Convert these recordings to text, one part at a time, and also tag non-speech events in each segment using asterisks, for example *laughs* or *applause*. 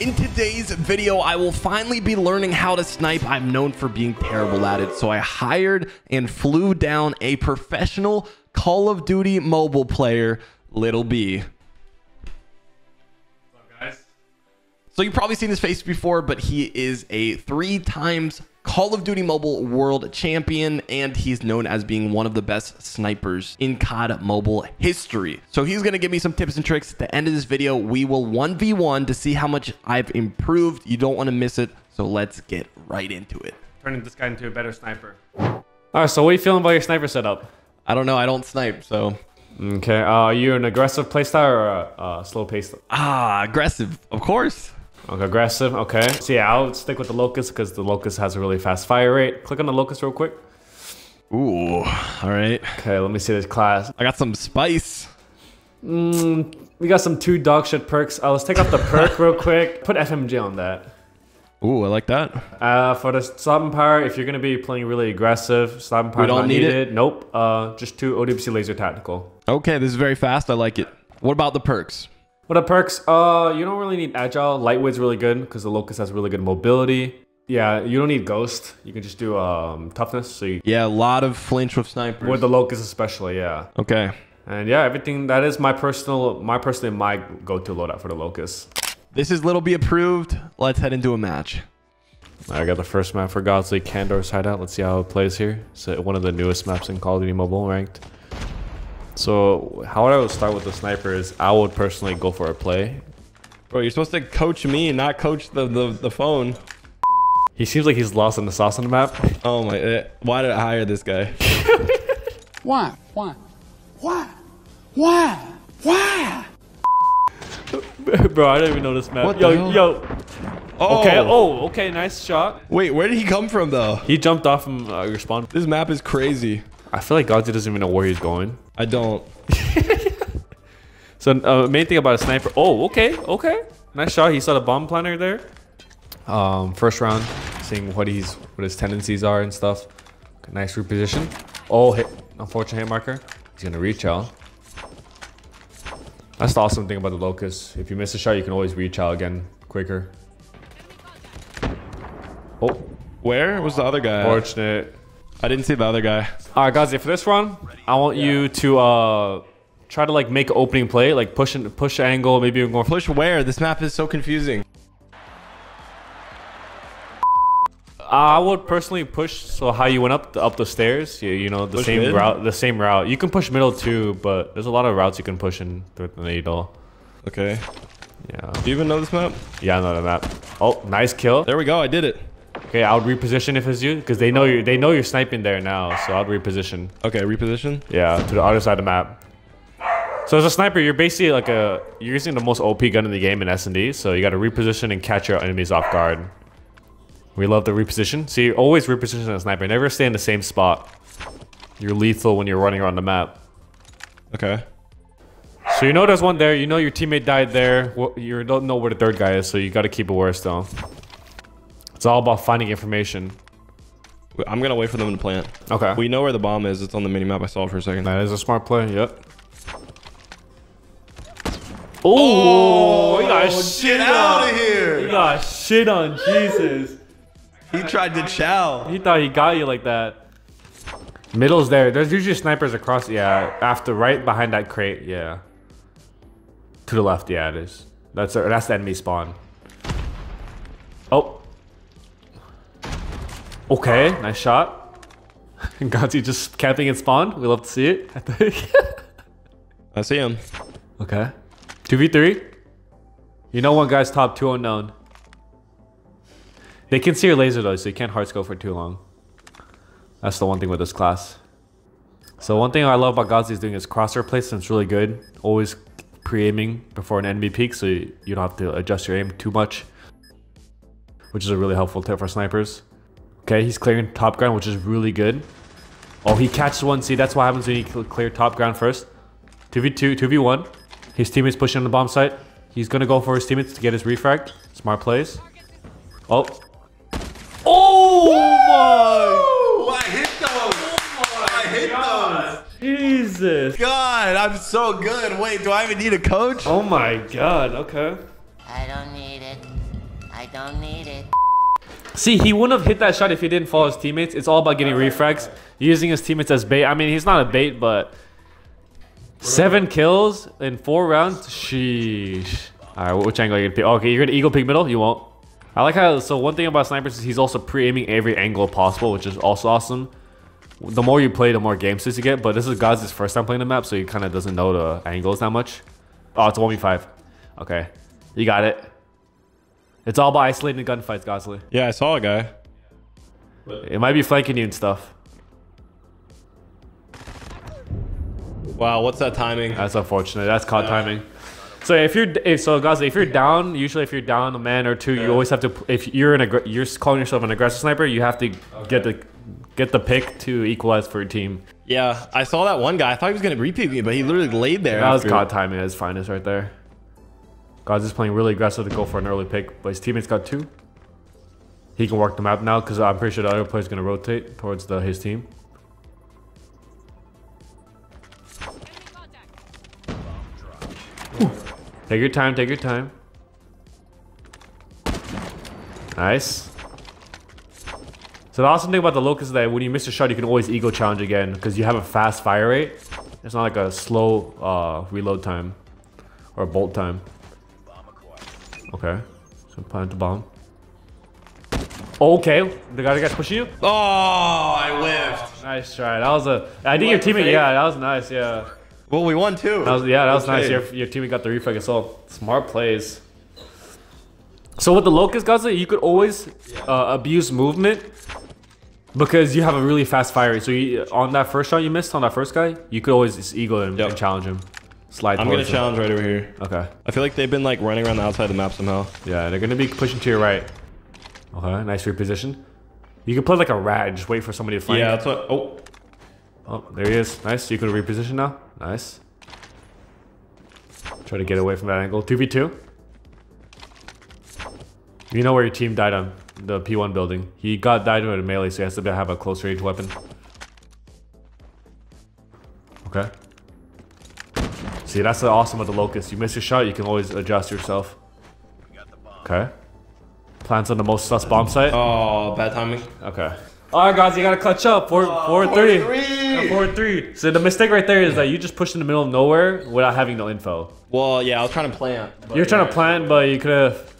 In today's video, I will finally be learning how to snipe. I'm known for being terrible at it, so I hired and flew down a professional Call of Duty mobile player, Little B. So you've probably seen his face before, but he is a three times Call of Duty Mobile World Champion, and he's known as being one of the best snipers in COD Mobile history. So he's going to give me some tips and tricks. At the end of this video, we will 1v1 to see how much I've improved. You don't want to miss it, so let's get right into it. Turning this guy into a better sniper. All right, so what are you feeling about your sniper setup? I don't know. I don't snipe, so... Okay, uh, are you an aggressive playstyle or a, a slow pace? Ah, aggressive, of course. Okay, aggressive. Okay. So yeah, I'll stick with the Locust because the Locust has a really fast fire rate. Click on the Locust real quick. Ooh, all right. Okay, let me see this class. I got some spice. Mm, we got some two dog shit perks. Uh, let's take off the perk real *laughs* quick. Put FMJ on that. Ooh, I like that. Uh, for the stopping power, if you're gonna be playing really aggressive, stopping power We don't not need needed. Nope. Uh, just two OWC laser tactical. Okay, this is very fast. I like it. What about the perks? What up, perks? Uh, you don't really need agile. Lightweight's really good because the Locust has really good mobility. Yeah, you don't need ghost. You can just do um toughness. So you, Yeah, a lot of flinch with snipers. with the Locust especially, yeah. okay. And yeah, everything that is my personal, my personally my go-to loadout for the Locust. This is Little B approved. Let's head into a match. I got the first map for God's League Candor's Hideout. Let's see how it plays here. It's uh, one of the newest maps in Call of Duty Mobile ranked. So how would I would start with the sniper is I would personally go for a play. Bro, you're supposed to coach me, not coach the, the, the phone. He seems like he's lost in the sauce on the map. Oh my, eh, why did I hire this guy? *laughs* Why? Why? Why? Why? Why? *laughs* Bro, I don't even know this map. What yo, yo. Oh, Okay. Oh, okay. Nice shot. Wait, where did he come from though? He jumped off from uh, your spawn. This map is crazy. I feel like Godzly doesn't even know where he's going. I don't. *laughs* So uh, main thing about a sniper. Oh, okay, okay. Nice shot. He saw the bomb planner there. Um, first round, seeing what he's what his tendencies are and stuff. Nice reposition. Oh, hit. Unfortunate hit marker. He's gonna reach out. That's the awesome thing about the locust. If you miss a shot, you can always reach out again quicker. Oh, Where was the other guy? fortunate. I didn't see the other guy. All right, guys. For this run, I want you to uh try to like make an opening play, like push and push angle, maybe even go Push where? This map is so confusing. I would personally push. So how you went up the, up the stairs, you, you know the Push same mid? route, the same route. You can push middle too, but there's a lot of routes you can push in through the needle. Okay. Yeah, Do you even know this map? yeah, I know the map. Oh, nice kill. There we go. I did it. Okay, I would reposition if it's you, because they know you. They know you're sniping there now. So I'd reposition. Okay, reposition. Yeah, to the other side of the map. So as a sniper, you're basically like a you're using the most OP gun in the game in S and D. So you got to reposition and catch your enemies off guard. We love the reposition. So you always reposition as a sniper. Never stay in the same spot. You're lethal when you're running around the map. Okay. So you know there's one there. You know your teammate died there. You don't know where the third guy is, so you got to keep worse though. It's all about finding information. I'm gonna wait for them to plant. Okay. We know where the bomb is. It's on the mini map. I saw it for a second. That is a smart play. Yep. Oh, oh, he got shit out of here. He got shit on. Jesus. He tried to chow. He thought he got you like that. Middle's there. There's usually snipers across. Yeah, after right behind that crate. Yeah. To the left. Yeah, it is. That's that's the enemy spawn. Oh. Okay, nice shot. *laughs* Gazi just camping in spawn. We love to see it. I think. *laughs* I see him. Okay. 2v3? You know one guy's top two unknown. They can see your laser though, so you can't hard scope for too long. That's the one thing with this class. So one thing I love about Gazi is doing his crosshair placement. It's really good. Always pre-aiming before an enemy peak, so you, you don't have to adjust your aim too much. Which is a really helpful tip for snipers. Okay, he's clearing top ground, which is really good. Oh, he catches one. See, that's what happens when you cl- clear top ground first. 2v2, 2v1. His teammates pushing on the bomb site. He's gonna go for his teammates to get his refrag. Smart plays. Oh. Oh my! I hit those. Oh I hit those. Jesus. God, I'm so good. Wait, do I even need a coach? Oh my god, okay. I don't need it. I don't need it. See, he wouldn't have hit that shot if he didn't follow his teammates. It's all about getting refrags, using his teammates as bait. I mean, he's not a bait, but seven kills in four rounds. Sheesh. All right, which angle are you gonna pick? Oh, okay, you're gonna eagle peek middle. You won't. I like how. So one thing about snipers is he's also pre-aiming every angle possible, which is also awesome. The more you play, the more game sets you get. But this is God's first time playing the map, so he kind of doesn't know the angles that much. Oh, it's a 1v5. Okay, you got it. It's all about isolating the gunfights, Godzly. Yeah, I saw a guy. It might be flanking you and stuff. Wow, what's that timing? That's unfortunate. That's caught timing. So if you're if, so guys, if you're down, usually if you're down a man or two, you always have to. If you're an you're calling yourself an aggressive sniper, you have to get the get the pick to equalize for your team. Yeah, I saw that one guy. I thought he was gonna repeat me, but he literally laid there. That was caught timing at his finest right there. Guys is playing really aggressive to go for an early pick, but his teammates got two. He can work the map now because I'm pretty sure the other player's gonna rotate towards the his team. Take your time, take your time. Nice. So the awesome thing about the Locust is that when you miss a shot, you can always ego challenge again because you have a fast fire rate. It's not like a slow uh, reload time or bolt time. Okay. So plant the bomb. Okay, the guy that guy's pushing you. Oh, I whiffed. Nice try. That was a. I think your teammate. Yeah, that was nice. Yeah. Well, we won too. That was yeah, that was nice. Your, your teammate got the refrag as well. Smart plays. So with the locust guys, you could always uh, abuse movement because you have a really fast fire rate. So you, on that first shot you missed on that first guy, you could always just eagle him Yep. and challenge him. Slide. I'm gonna him. challenge right over here. Okay. I feel like they've been like running around the outside of the map somehow. Yeah, they're gonna be pushing to your right. Okay, nice reposition. You can play like a rat and just wait for somebody to flank. Yeah, that's what. Oh, Oh, there he is. Nice. You can reposition now. Nice. Try to get away from that angle. 2v2. You know where your team died on the P1 building. He got died with a melee, so he has to have a close range weapon. Okay. See, that's the awesome of the Locust. You miss your shot, you can always adjust yourself. Okay. Plants on the most sus bomb site. oh, bad timing. Okay. All right, guys, you gotta clutch up. Four, oh, four, three. three. Four, three. So the mistake right there is that you just pushed in the middle of nowhere without having no info. Well, yeah, I was trying to plant. You're trying to plant, but you could have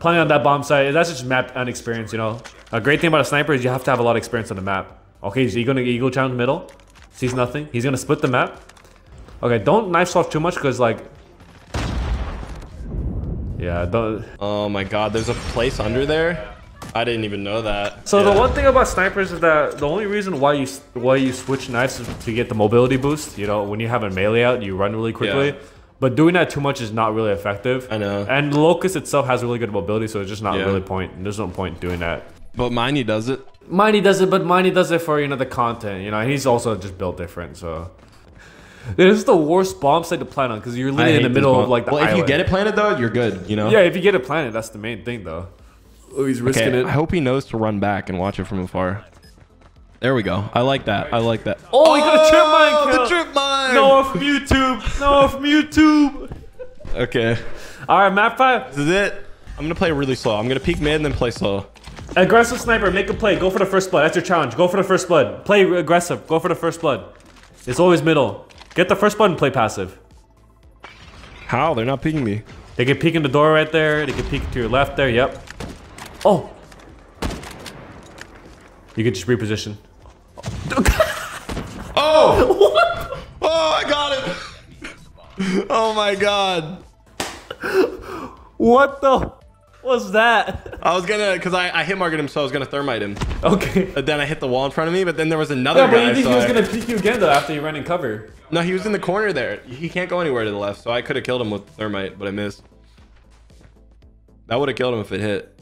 planted on that bomb site. That's just map unexperience, you know. A great thing about a sniper is you have to have a lot of experience on the map. Okay, so you're gonna eagle challenge middle. Sees nothing. He's gonna split the map. Okay, don't knife soft too much because like. Yeah, don't. Oh my god, there's a place under there. I didn't even know that. So Yeah. the one thing about snipers is that the only reason why you why you switch knives is to get the mobility boost. You know, when you have a melee out, you run really quickly. Yeah. But doing that too much is not really effective. I know. And Locust itself has really good mobility, so it's just not Yeah. really point. There's no point doing that. But Miney does it. Miney does it, but Miney does it for you know the content. You know, he's also just built different. So this is the worst bomb site to plan on because you're literally in the middle of like the Well, if you island. get it planted though, you're good. You know. Yeah, if you get it planted, that's the main thing though. Oh, he's risking Okay. it. I hope he knows to run back and watch it from afar. There we go. I like that. I like that. Oh, he got a trip oh, mine kill. The trip mine. No from YouTube. No from YouTube. Okay. All right, map five. This is it. I'm gonna play really slow. I'm gonna peek mid and then play slow. Aggressive sniper, make a play. Go for the first blood. That's your challenge. Go for the first blood. Play aggressive. Go for the first blood. It's always middle. Get the first button, play passive. How? They're not peeking me. They can peek in the door right there. They can peek to your left there. Yep. Oh. You can just reposition. *laughs* Oh! Oh, I got it. *laughs* Oh my god. What the? What's that? I was gonna, cause I, I hit market him, so I was gonna thermite him. Okay. But then I hit the wall in front of me, but then there was another Yeah, but guy. you think so he was I- gonna peek you again though after you ran in cover? No, he was in the corner there. He can't go anywhere to the left, so I could have killed him with thermite, but I missed. That would have killed him if it hit.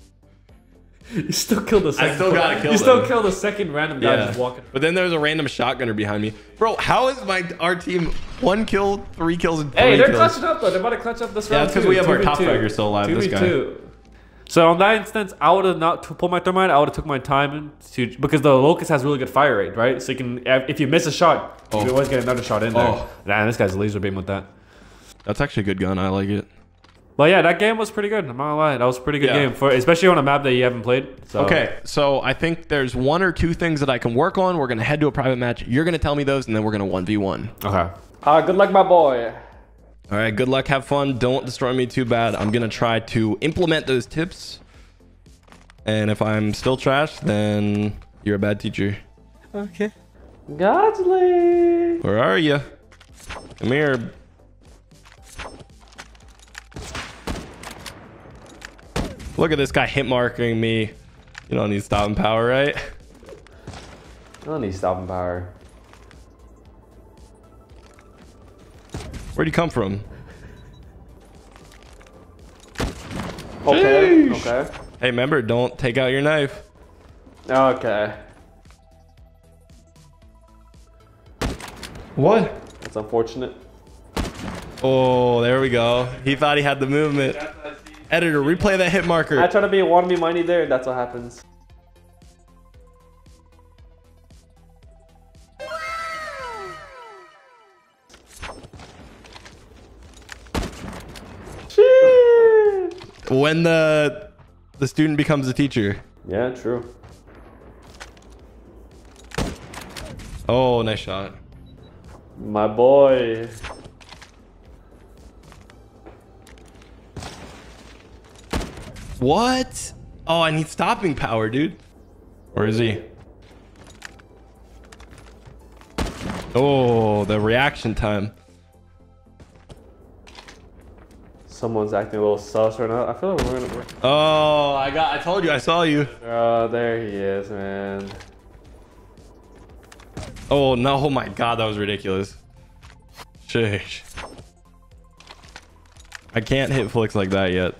You still killed the second. still gotta kill him. You still killed the second random guy just walking. But then there was a random shotgunner behind me. Bro, how is my our team one kill, three kills, and three Hey, they're kills? clutching up though. They're about to clutch up this Yeah, round. that's 'cause too. we have our 2v2. top fragger still alive, this guy. 2v2. So on that instance, I would have not pulled my thermite. I would have took my time to because the locust has really good fire rate, right? So you can if you miss a shot, you Oh. can always get another shot in there. Oh. Nah, this guy's laser beam with that. That's actually a good gun. I like it. But yeah, that game was pretty good. I'm not gonna. That was a pretty good Yeah. game for especially on a map that you haven't played. So Okay, so I think there's one or two things that I can work on. We're gonna head to a private match. You're gonna tell me those, and then we're gonna one v one. Okay. Uh, good luck, my boy. All right, good luck, have fun. Don't destroy me too bad. I'm gonna try to implement those tips, and if I'm still trash, then you're a bad teacher. Okay. Godly. Where are you? Come here. Look at this guy hit marking me. You don't need stopping power, right? I don't need stopping power. Where'd you come from? Okay. Okay. Hey, remember, don't take out your knife. Okay. What? That's unfortunate. Oh, there we go. He thought he had the movement. Editor, replay that hit marker. I try to be want to be money there. That's what happens. When the the student becomes a teacher. Yeah, true. Oh, nice shot. My boy. What? Oh, I need stopping power, dude. Where is he? Oh, the reaction time. Someone's acting a little sus right now. I feel like we're gonna. We're... Oh, I got. I told you. I saw you. Oh, there he is, man. Oh no! Oh my God, that was ridiculous. Sheesh. I can't hit flicks like that yet.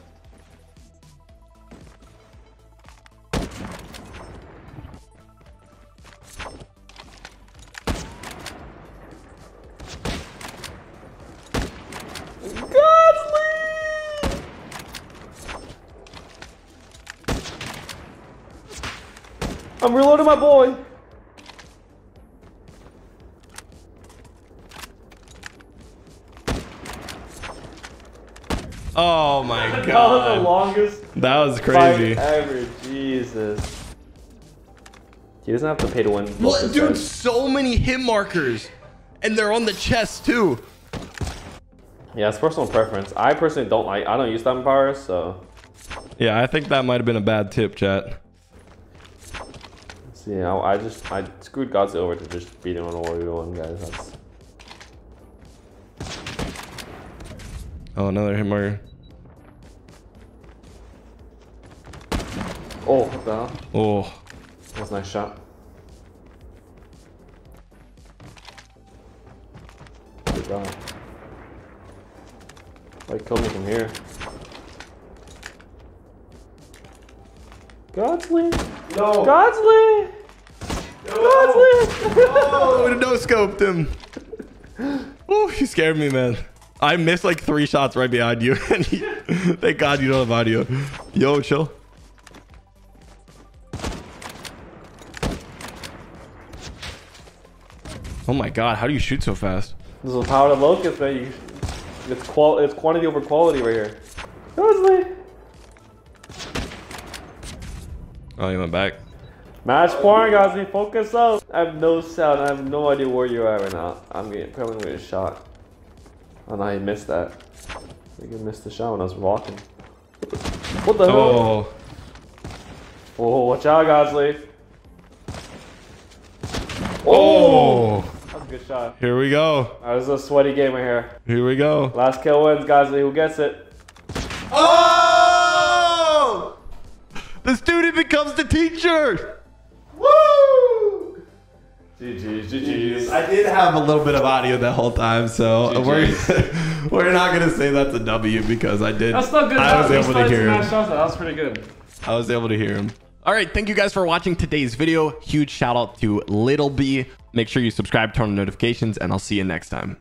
Oh my god. That was the longest That was crazy. ever. Jesus. He doesn't have to pay to win. What, dude? So many hit markers, and they're on the chest too. Yeah, it's personal preference. I personally don't like. I don't use stopping power, so. Yeah, I think that might have been a bad tip, chat. See, I, I just I screwed Godzilla over to just beat him on a warrior one, guys. That's Oh, another hit marker. Oh, what the hell? Oh, That's a nice shot. Good job. Like kill me from here. Godzly! no! Godzly! Godzly! Oh, *laughs* it no scoped him. *laughs* Oh, he scared me, man. I missed like three shots right behind you, *laughs* and he, thank God you don't have audio. Yo, chill. Oh my God, how do you shoot so fast? This is the power of locust, man. You, it's qual it's quantity over quality right here. Godzly! Oh, you went back. Match point, Godzly. Focus up. I have no sound. I have no idea where you're at right now. I'm getting probably gonna get shot. Oh no, missed that. I think missed the shot when I was walking. What the hell? Oh, Oh, watch out, Godzly. oh, a good shot. here we go. Alright, this is a sweaty game right here. Here we go. Last kill wins, Godzly. Who gets it? Oh! The student becomes the teacher. Woo! GG's, GG's. I did have a little bit of audio the whole time, so we're *laughs* we're not gonna say that's a W because I did. That's not good. I was able to hear him. That was pretty good. I was able to hear him. All right, thank you guys for watching today's video. Huge shout out to Little B. Make sure you subscribe, turn on notifications, and I'll see you next time.